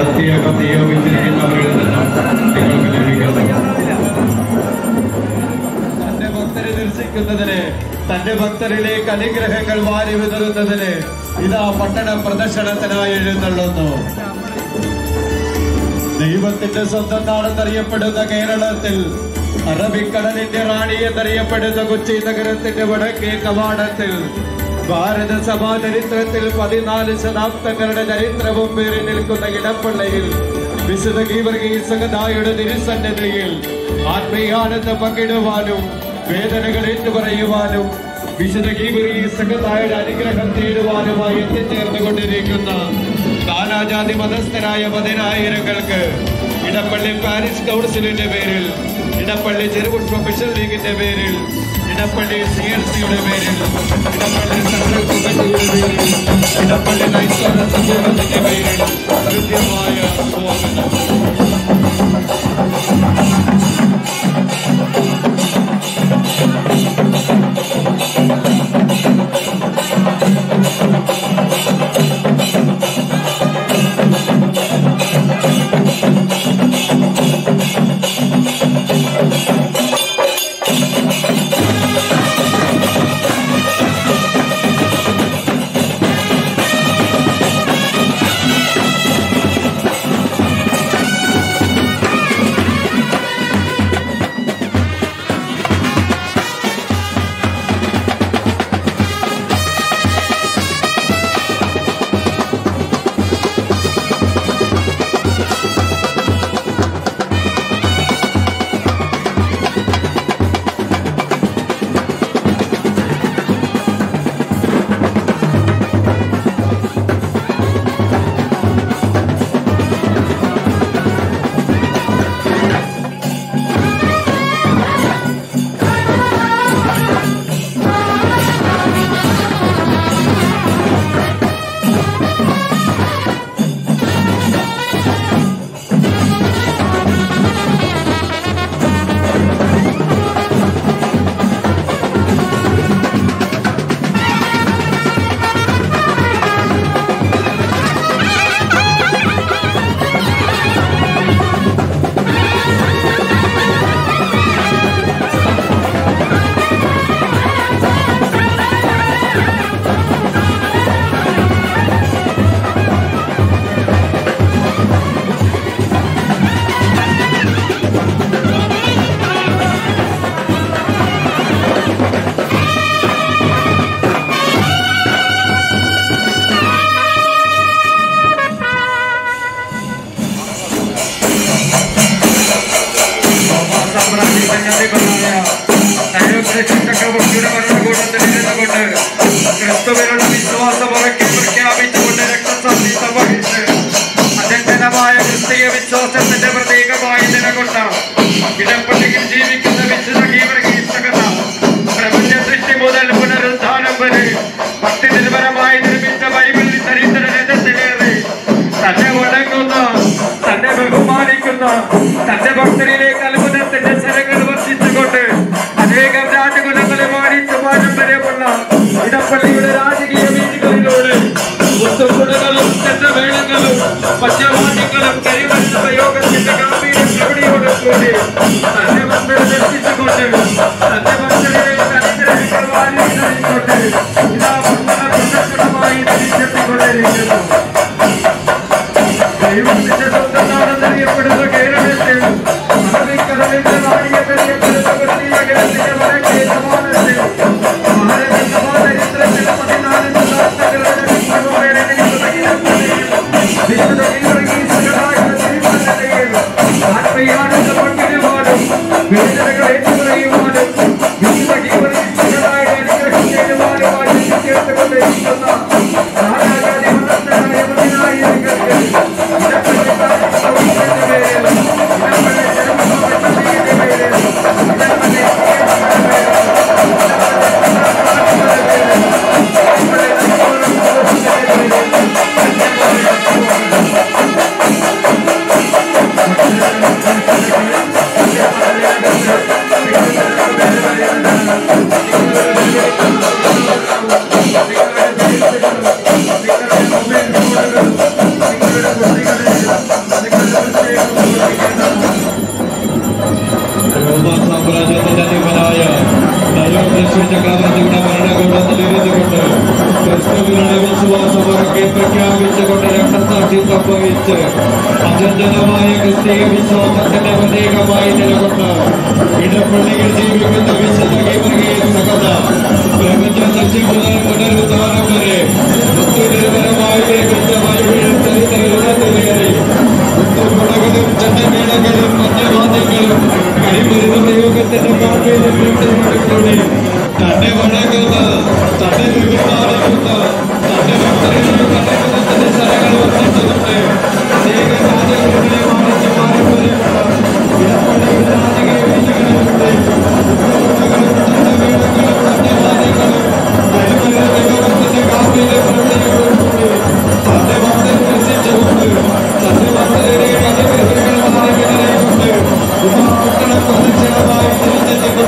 പ്രത്യേകം നിയോഗിച്ചിരിക്കുന്നവരിൽ നിന്നും നിങ്ങൾക്ക് ലഭിക്കുന്നു തന്റെ ഭക്തരെ തന്റെ ഭക്തരിലേക്ക് അനുഗ്രഹങ്ങൾ വാരി വിതറുന്നതിന് ഇതാ പട്ടണ പ്രദർശനത്തിനായി എഴുന്നള്ളുന്നു. ദൈവത്തിന്റെ സ്വന്തം നാടെന്നറിയപ്പെടുന്ന കേരളത്തിൽ അറബിക്കടലിന്റെ റാണി എന്നറിയപ്പെടുന്ന കൊച്ചി നഗരത്തിന്റെ വടക്കേ കവാടത്തിൽ ഭാരത സഭാ ചരിത്രത്തിൽ പതിനാല് ശതാബ്ദങ്ങളുടെ ചരിത്രവും പേറി നിൽക്കുന്ന ഇടപ്പള്ളയിൽ വിശുദ്ധ ഗീവർഗീസകതായുടെ തിരുസന്നതയിൽ ആത്മീയാനന്ദം പങ്കിടുവാനും വേദനകൾ ഏറ്റുപറയുവാനും വിശുദ്ധ ഗീവർഗീസകതായുടെ അനുഗ്രഹം തേടുവാനുമായി എത്തിച്ചേർന്നുകൊണ്ടിരിക്കുന്ന നാനാജാതി മതസ്ഥരായ പതിനായിരങ്ങൾക്ക് ഇടപ്പള്ളി പാരിസ് കൗൺസിലിന്റെ പേരിൽ ഇടപ്പള്ളി ചെറുപുഷ്പ മിഷൻ ലീഗിന്റെ പേരിൽ ഇടപ്പള്ളി സി എൽ സിയുടെ പേരിൽ ഇടപ്പള്ളി സെൻട്രൽ കമ്മിറ്റിയുടെ പേരിൽ ഇടപ്പള്ളി ക്രൈസ്തവ സമൂഹത്തിന്റെ പേരിൽ കൃത്യമായ സ്വാഗതം ും. ಜೊತೆ ಬಂದಿಲ್ಲ ನಾಯಕ ರಕ್ಷಕ ಕಬ ಕೂಡ ಬರಲು ಕೂಡ ತಿಳಿದ ಕೊಟ್ಟಾಗ ಕ್ರಿಸ್ತವೇರನ್ನು പ്രൗഢിയോടും കൂടി തന്റെ ഭക്തരെ ദർശിച്ചുകൊണ്ട് തന്റെ ഭക്തരിലേക്ക് അനുഗ്രഹങ്ങൾ വാരി വേദനകൾ ഏറ്റുപറയുവാനും വിശുദ്ധ പ്രഖ്യാപിച്ചുകൊണ്ട് രക്തസാക്ഷി സംഭവിച്ച് അചഞ്ചലമായ ക്രിസ്തീയ വിശ്വാസത്തിന്റെ പ്രതീകമായി നിലകൊണ്ട് ഇടപ്പള്ളിയിൽ ജീവിക്കുന്ന വിശുദ്ധ സകത പ്രപഞ്ച സത്യം മുതൽ പുനരുദ്ധാനം വരെ ഒത്തുനിരന്തരമായി നിർമ്മിച്ച ബൈബിളിൽ ചരിത്രത്തിലേറി മുത്തുകുടകളും ചണ്ടമേളങ്ങളും മദ്യവാദ്യങ്ങളും കരിമരുന്ന് പ്രയോഗത്തിന്റെ കാർമേലൂടെ തന്നെ വണങ്ങുന്ന തന്നെ ബഹുമാനിക്കുന്ന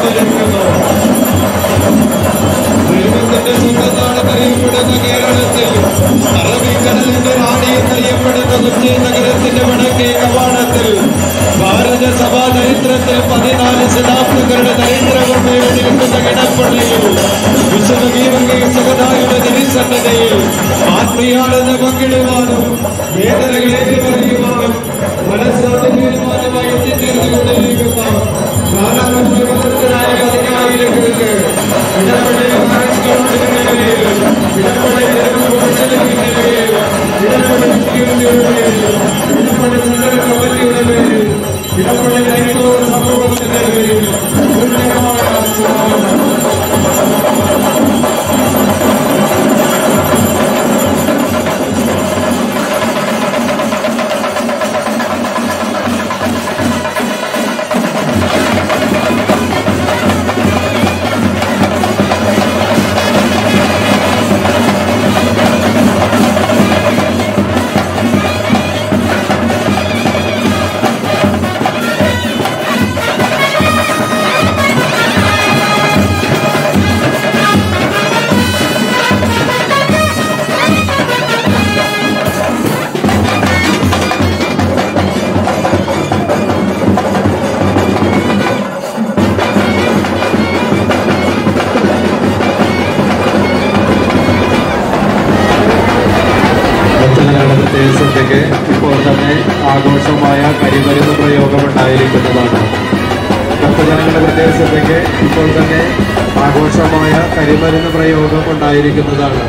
തിരിച്ചെത്തിക്കൊണ്ടിരിക്കുന്നു ദൈവത്തിന്റെ സ്വന്തം നാടെന്നറിയപ്പെടുന്ന കേരളത്തിൽ അറബിക്കടലിന്റെ റാണിയെന്നറിയപ്പെടുന്ന കൊച്ചി നഗരത്തിന്റെ വടക്കേ കവാടത്തിൽ ഭാരത സഭാ ചരിത്രത്തിൽ പതിനാല് ശതാബ്ദങ്ങളുടെ ദരിദ്രവർമ്മയോട് നിൽക്കുന്ന കിടപ്പള്ളിയിൽ വിശുദ്ധ ഗീവർഗീസകതായുടെ തിരുസന്നതയിൽ ആത്മീയാണെന്ന് പങ്കിടുവാനും വേദനകൾ ഏറ്റുപറയുവാനും മനസ്സാതെ ഇപ്പോൾ തന്നെ ആഘോഷമായ കരിമരുന്ന് പ്രയോഗം ഉണ്ടായിരിക്കുന്നതാണ്.